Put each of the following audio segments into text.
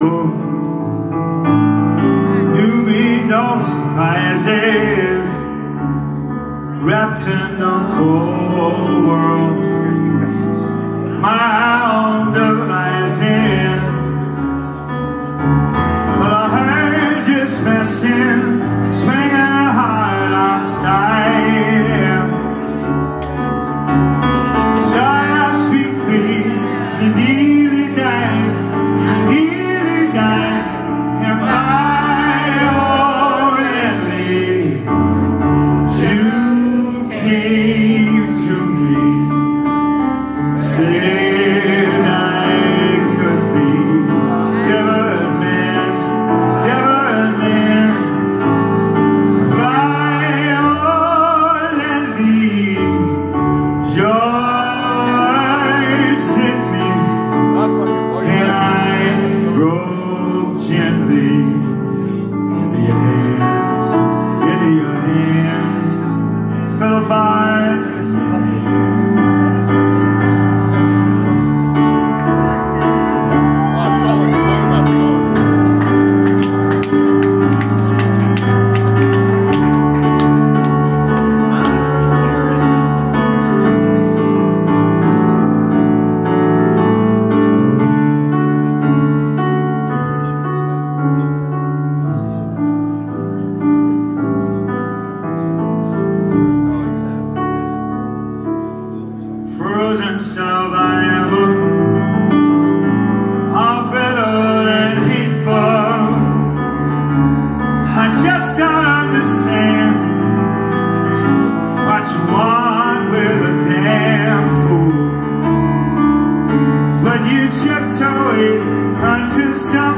New be no surprises wrapped in a cold world. My own devising, but I heard you smashing. frozen survival are bitter and hateful. I just don't understand what you want with a damn fool. But you tiptoe onto something.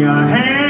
your hand.